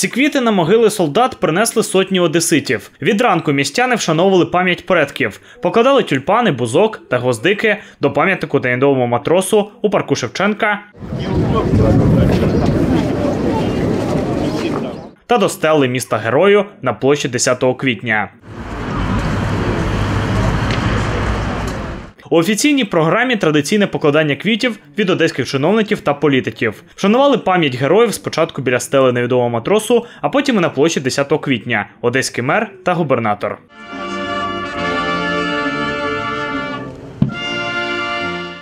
Ці квіти на могили солдат принесли сотні одеситів. Від ранку містяни вшановували пам'ять предків, покладали тюльпани, бузок та гвоздики до пам'ятнику денідовому матросу у парку Шевченка та до стели міста герою на площі 10 квітня. У офіційній програмі традиційне покладання квітів від одеських чиновників та політиків. Вшанували пам'ять героїв спочатку біля стели невідомого матросу, а потім і на площі 10 квітня одеський мер та губернатор.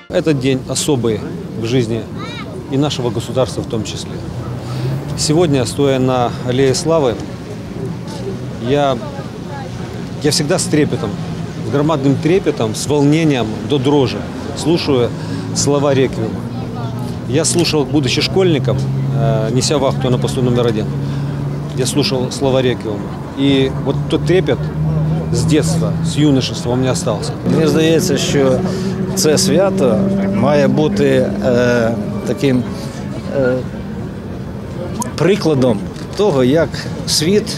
Этот день особый в жизни и нашего государства в том числе. Сегодня, стоя на Аллее Славы, я, я всегда с трепетом, с громадным трепетом, с волнением до дрожи слушаю слова реквиема. Я слушал, будучи школьником, э, неся вахту на посту номер один, я слушал слова реквиема. И вот тот трепет с детства, с юношества у меня остался. Мені здається, що це свято має бути е, таким е, прикладом того, як світ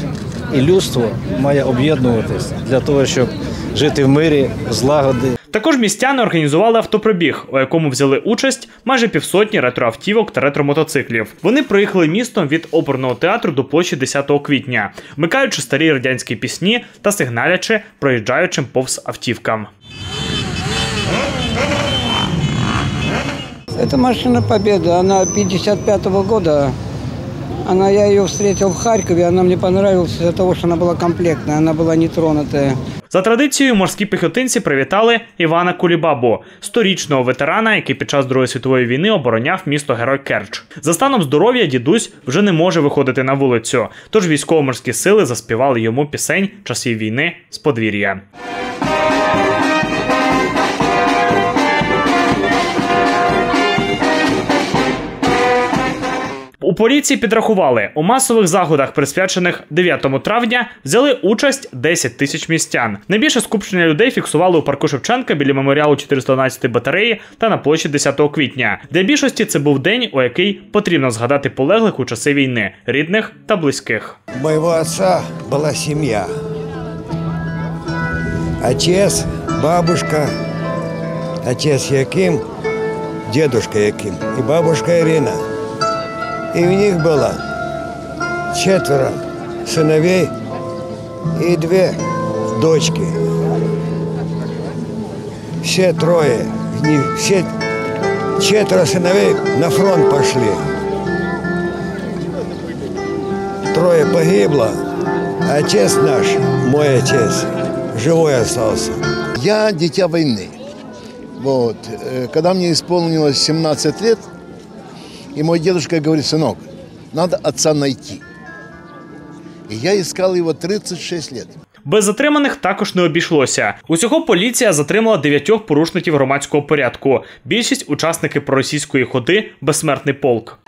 і людство має об'єднуватись для того, щоб жити в мирі, злагоди. Також містяни організували автопробіг, у якому взяли участь майже півсотні ретроавтівок та ретромотоциклів. Вони проїхали містом від оперного театру до площі 10 квітня, вмикаючи старі радянські пісні та сигналячи проїжджаючим повз автівкам. Это машина Победы, она 55 года. Она, я ее встретил в Харькове, она мне понравилась из-за того, что она была комплектная, она была нетронутая. За традицією, морські піхотинці привітали Івана Кулібабу, сторічного ветерана, який під час Другої світової війни обороняв місто Герой Керч. За станом здоров'я дідусь вже не може виходити на вулицю. Тож військово-морські сили заспівали йому пісень часів війни з подвір'я. Поліції підрахували, у масових заходах, присвячених 9 травня, взяли участь 10 тисяч містян. Найбільше скупчення людей фіксували у парку Шевченка біля меморіалу 412 батареї та на площі 10 квітня. Для більшості це був день, у який потрібно згадати полеглих у часи війни, рідних та близьких. У моего отца была семья. Отец, бабушка, отец Яким, дедушка Яким и бабушка Ирина. И у них было четверо сыновей и две дочки. Все трое, все четверо сыновей на фронт пошли. Трое погибло. Отец наш, мой отец, живой остался. Я дитя войны. Вот. Э, Когда мне исполнилось 17 лет, и мой дедушка говорит, сынок, надо отца найти. И я искал его 36 лет. Без затриманих також не обійшлося. Усього поліція затримала дев'ятьох порушників громадського порядку. Більшість учасники проросійської ходи Безсмертний полк.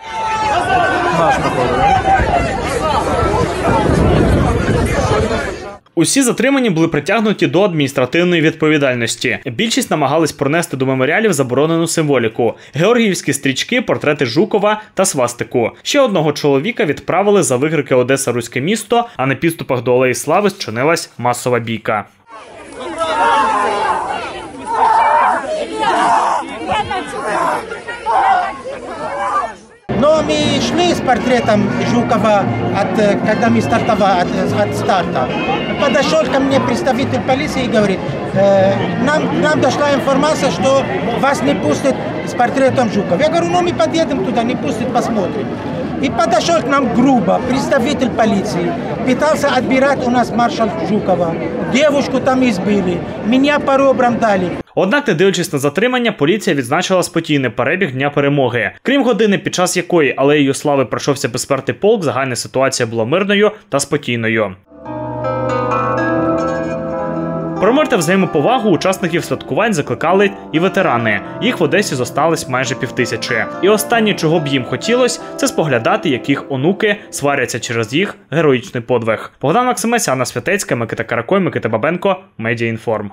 Усі затримані були притягнуті до адміністративної відповідальності. Більшість намагались пронести до меморіалів заборонену символіку: георгіївські стрічки, портрети Жукова та свастику. Ще одного чоловіка відправили за викрики Одеса Руське місто, а на підступах до Алеї Слави зчинилась масова бійка. Но мы шли с портретом Жукова, от, э, когда мы стартовали от, от старта. Подошел ко мне представитель полиции и говорит, «Э, нам, нам дошла информация, что вас не пустят с портретом Жукова. Я говорю, ну мы подъедем туда, не пустят, посмотрим. И подошел к нам грубо представитель полиции, пытался отбирать у нас маршал Жукова. Девушку там избили, меня по ребрам дали. Однак, не дивлячись на затримання, поліція відзначила спокійний перебіг дня перемоги. Крім години, під час якої алеєю слави пройшовся безсмертний полк, загальна ситуація була мирною та спокійною. Про взаємоповагу учасників святкувань закликали і ветерани. Їх в Одесі зосталось майже півтисячі. І останнє, чого б їм хотілось, це споглядати, яких онуки сваряться через їх героїчний подвиг. Богдан Максимець, Анна Святецька, Микита Каракой, Микита Бабенко, Медіаінформ.